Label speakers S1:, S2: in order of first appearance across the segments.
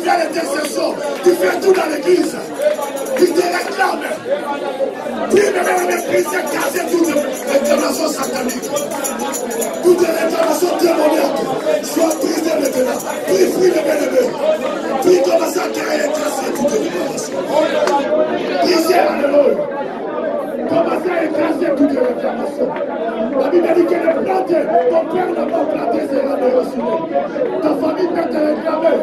S1: l'intercession. Tu fais tout dans l'église. Tu te réclames. Prie maintenant les prises, casser toutes les réclamations sataniques. Toutes les réclamations démoniaques. Sois brisées maintenant. Prie, prie les bien-aimés. Prie, commence à carrer et casser toutes les réclamations. Brisez, alléluia. Commencez à écraser toutes les réclamations. La Bible dit que les plantes, ton père n'a pas planté, sera déraciné. Ta famille peut te réclamer.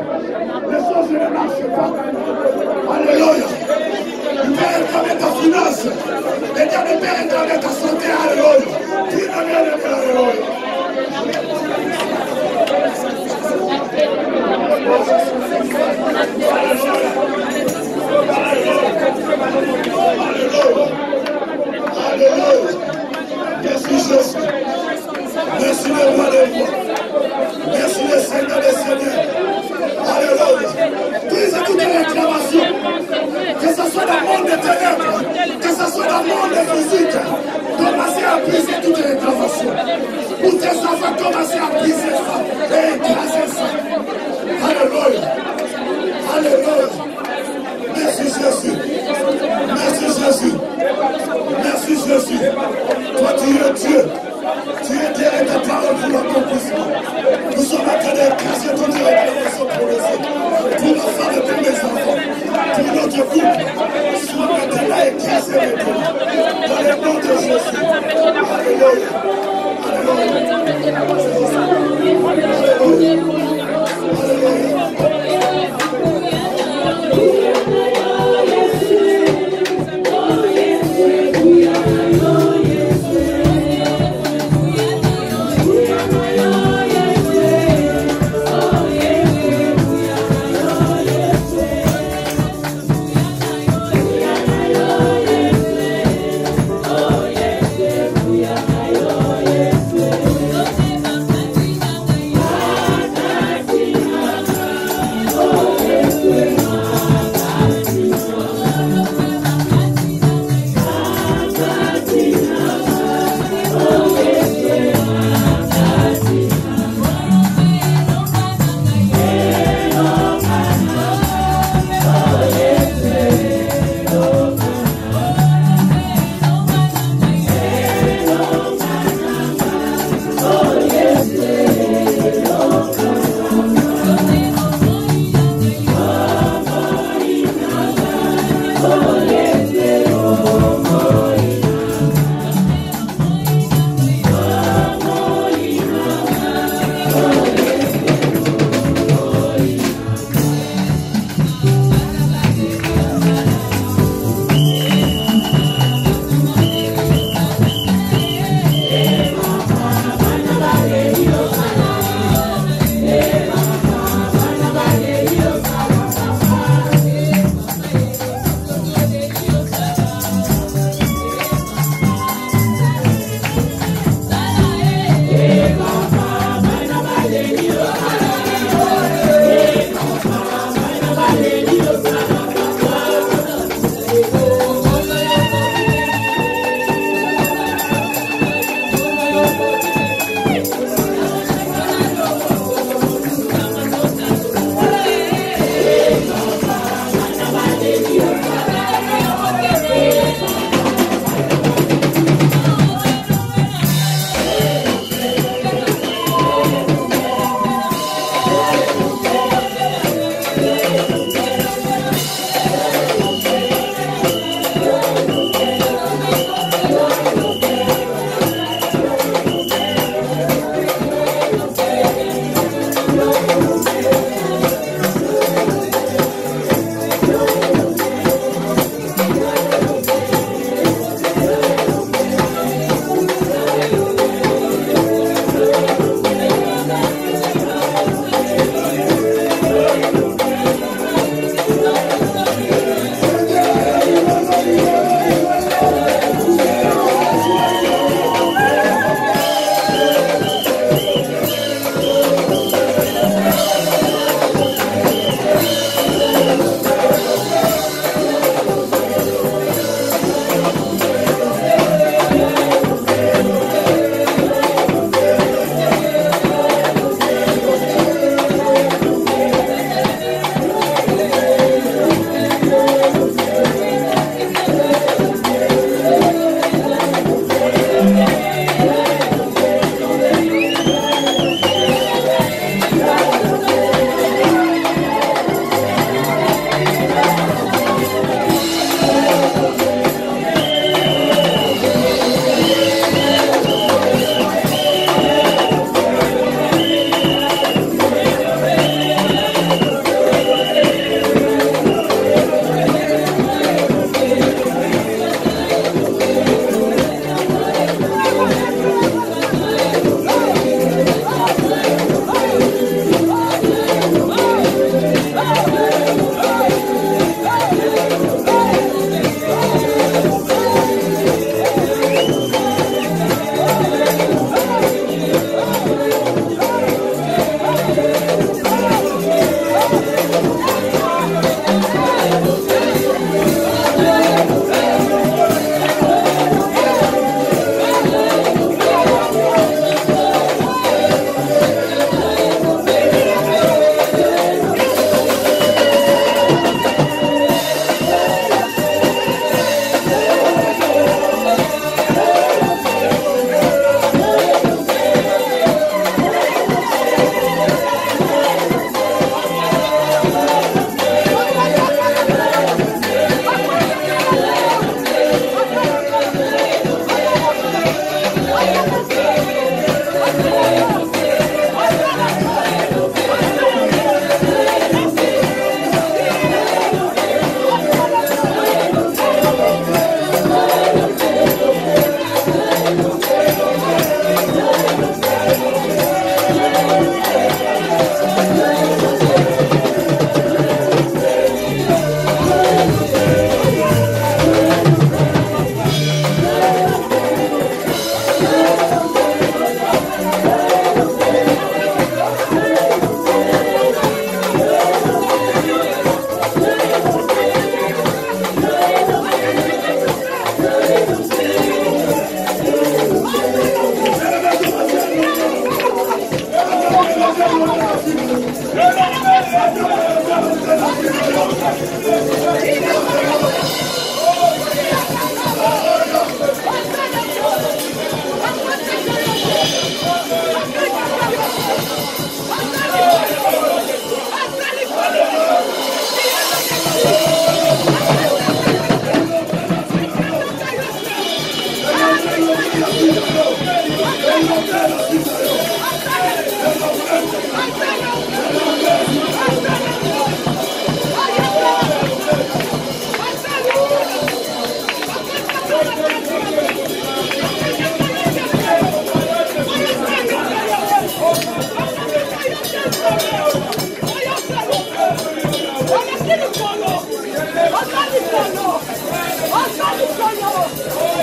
S1: Physique. Dale.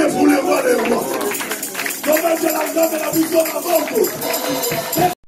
S1: Mone pou le mwane mwa. Domen se la mwane la bisyon la mwanko.